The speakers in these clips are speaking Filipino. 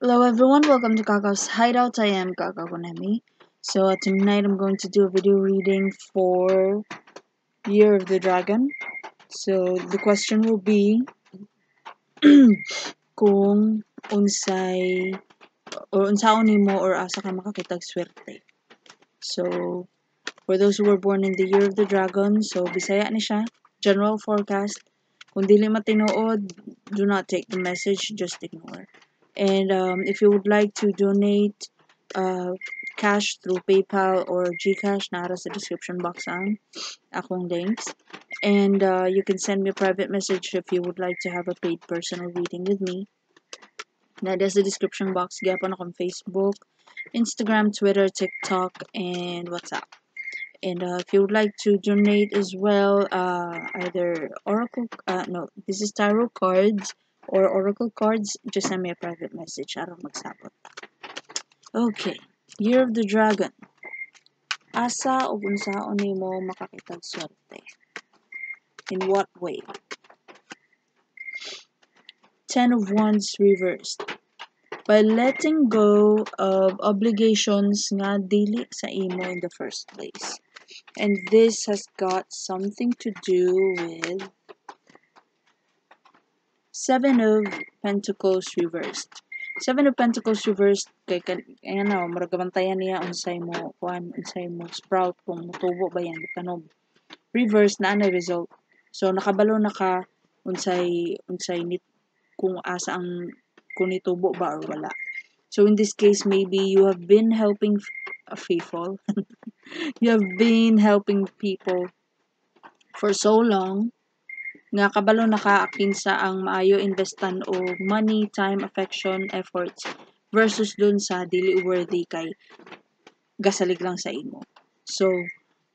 Hello everyone, welcome to Kakao's Hideout. I am Kaka Konemi. So uh, tonight I'm going to do a video reading for Year of the Dragon. So the question will be kung unsay or unsaon nimo or asa ka makakitag swerte. So for those who were born in the Year of the Dragon, so Bisaya ni siya, general forecast. Kung dili matinuod, do not take the message, just ignore. And um, if you would like to donate uh, cash through PayPal or GCash, nara sa description box ang akong links. And uh, you can send me a private message if you would like to have a paid personal reading with me. Na sa description box, gyapon akong Facebook, Instagram, Twitter, TikTok, and WhatsApp. And uh, if you would like to donate as well, uh, either Oracle, uh, no, this is Tarot cards or Oracle cards, just send me a private message. I don't magsabot. Okay. Year of the Dragon. Asa o unsaon nimo makakitag swerte? In what way? Ten of Wands reversed. By letting go of obligations nga dili sa imo in the first place. And this has got something to do with Seven of Pentacles reversed. Seven of Pentacles reversed kay kan ayan na murag niya unsay mo kuan unsay mo sprout kung mutubo ba yan kanog. Reverse na na result. So nakabalo na ka unsay unsay nit kung asa ang kung nitubo ba or wala. So in this case maybe you have been helping a faithful. you have been helping people for so long nga kabalo nakaakin sa ang maayo investan og money, time, affection, efforts versus dun sa dili worthy kay gasalig lang sa imo. So,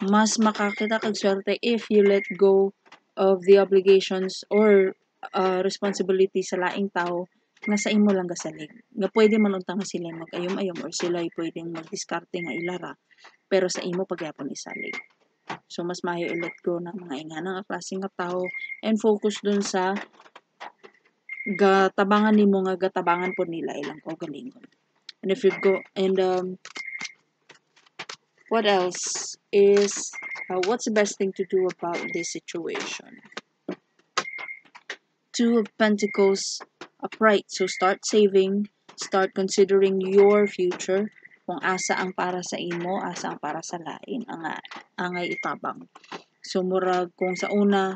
mas makakita kag swerte if you let go of the obligations or uh, responsibility sa laing tao nga sa imo lang gasalig. Nga pwede man unta nga sila magayom-ayom or sila ay pwedeng magdiskarte nga ilara pero sa imo pagyapon isalig. So, mas mayo i-let go ng mga inganang klase nga tao and focus dun sa gatabangan nimo nga gatabangan po nila ilang kaugalingon. And if you go and um what else is uh, what's the best thing to do about this situation? Two of Pentacles upright. So start saving, start considering your future kung asa ang para sa imo, asa ang para sa lain, ang angay itabang. So kung sa una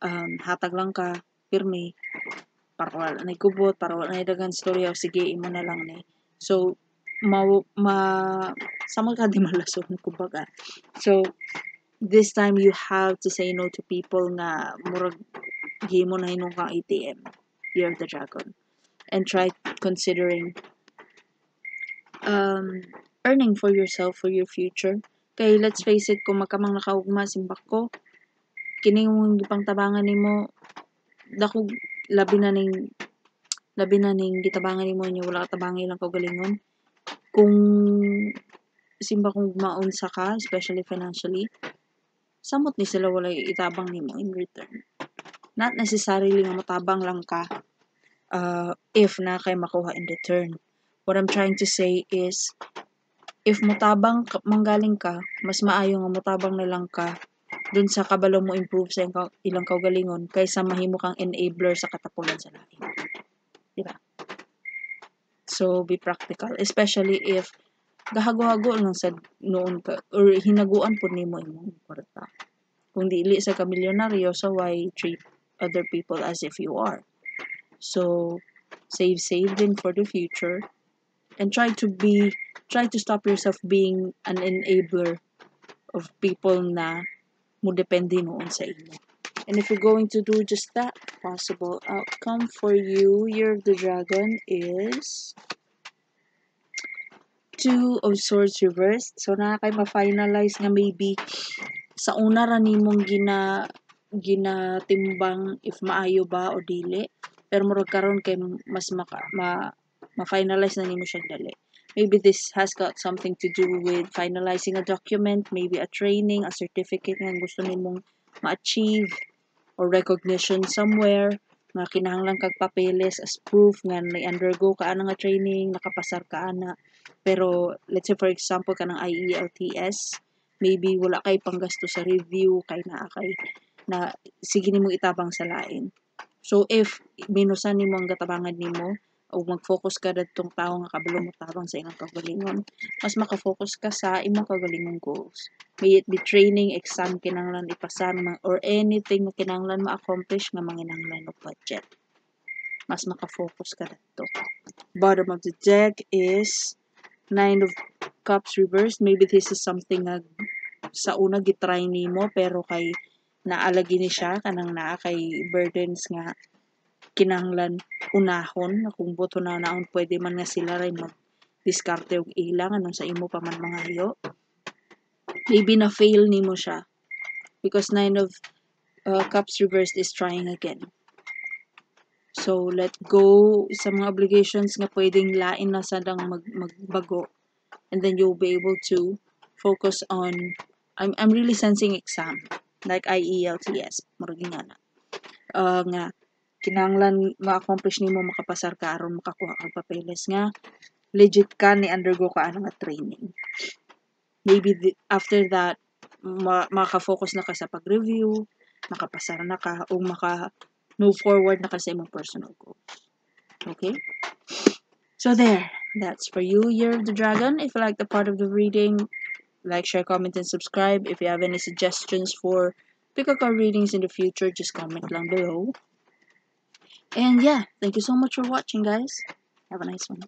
um, hatag lang ka pirmi para wala na kubot, para wala na dagan storya, sige imo na lang ni. So ma, ma sama ka di malason kumbaga. So this time you have to say no to people nga murag gimo na hinong kang ATM. Year of the Dragon. And try considering um, earning for yourself for your future. Kay let's face it, kung makamang nakaugma simbak ko, kining mong gipang tabangan nimo dako labi na ning labi na ning gitabangan nimo niyo wala ka tabangan lang kaugalingon. Kung simba kung maon ka, especially financially, samot ni sila wala itabang nimo in return. Not necessarily nga matabang lang ka uh, if na kay makuha in return. What I'm trying to say is, if mutabang manggaling ka, mas maayo nga mutabang na lang ka dun sa kabalo mo improve sa ilang kaugalingon kaysa mahimo kang enabler sa katapulan sa lain. Diba? So, be practical. Especially if gahago-hago lang sa noon ka or hinaguan po nimo imong kwarta. Kung dili sa ka milyonaryo, so why treat other people as if you are. So, save saving for the future and try to be try to stop yourself being an enabler of people na mo depende noon sa inyo. And if you're going to do just that, possible outcome for you, Year of the Dragon, is Two of Swords reversed. So, na kay ma-finalize nga maybe sa una ra nimong gina ginatimbang if maayo ba o dili pero murag karon kay mas maka, ma ma-finalize na nimo siya dali maybe this has got something to do with finalizing a document maybe a training a certificate nga gusto nimong ma-achieve or recognition somewhere nga kinahanglan kag papeles as proof nga na-undergo ka ana nga training, nakapasar ka ana. Pero let's say for example kanang IELTS, maybe wala kay panggasto sa review kay naa kay na sige nimo itabang sa lain. So if minusan nimo ang gatabangan nimo o mag-focus ka dadtong tawo nga kabalo mo sa ilang kagalingon, mas maka-focus ka sa imong kagalingong goals. May it be training, exam kinahanglan ipasa or anything na kinahanglan ma-accomplish nga manginahanglan og budget. Mas maka-focus ka dadto. Bottom of the deck is Nine of Cups reversed. Maybe this is something nga sa una gitry nimo pero kay naalagi ni siya kanang naa kay burdens nga kinahanglan unahon kung buto na naon pwede man nga sila ray mag diskarte og ilang anong sa imo pa man mangayo maybe na fail nimo siya because nine of uh, cups reversed is trying again. So let go sa mga obligations nga pwedeng lain na sadang mag magbago. And then you'll be able to focus on I'm I'm really sensing exam like IELTS murag nga uh, nga kinahanglan ma-accomplish nimo makapasar ka aron makakuha kag papeles nga legit ka ni undergo ka ana nga training. Maybe the, after that ma maka-focus na ka sa pag-review, makapasar na ka o maka move forward na ka sa imong personal goals. Okay? So there, that's for you, Year of the Dragon. If you like the part of the reading, like, share, comment, and subscribe. If you have any suggestions for pick a card readings in the future, just comment down below. And yeah, thank you so much for watching, guys. Have a nice one.